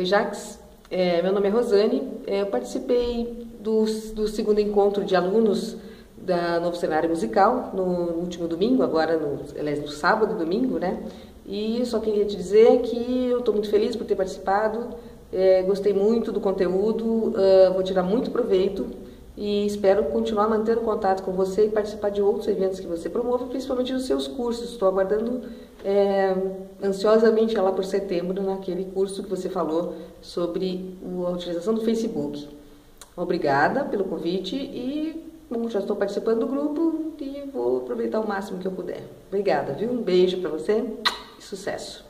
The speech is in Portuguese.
Oi, Jax. É, meu nome é Rosane. É, eu participei do, do segundo encontro de alunos da Novo Cenário Musical no, último domingo, agora no, aliás, no sábado domingo, né? E só queria te dizer que eu estou muito feliz por ter participado, é, gostei muito do conteúdo, uh, vou tirar muito proveito e espero continuar mantendo contato com você e participar de outros eventos que você promove, principalmente dos seus cursos. Estou aguardando é, ansiosamente lá por setembro naquele curso que você falou sobre a utilização do Facebook. Obrigada pelo convite e bom, já estou participando do grupo e vou aproveitar o máximo que eu puder. Obrigada, viu? Um beijo para você e sucesso!